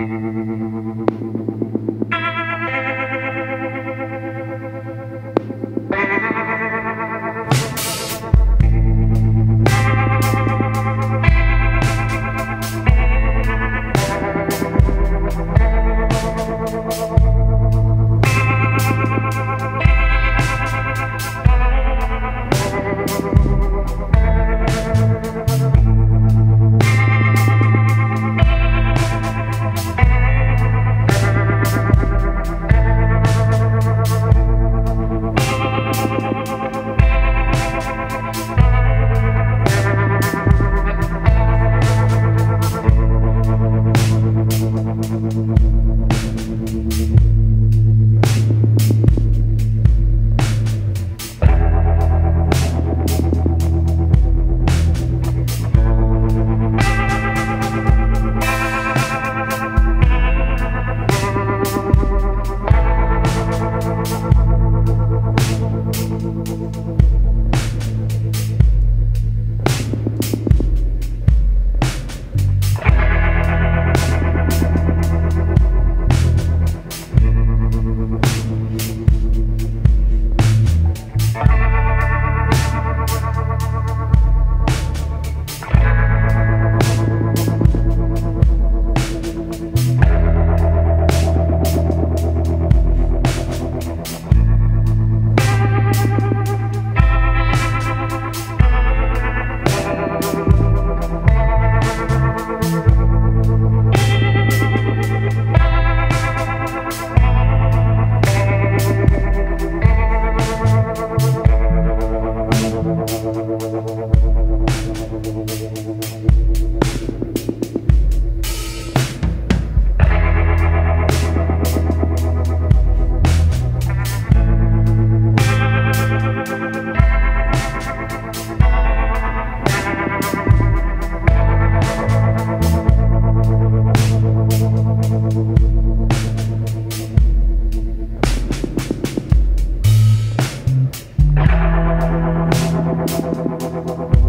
Thank mm-hmm. you. Thank you. Gracias.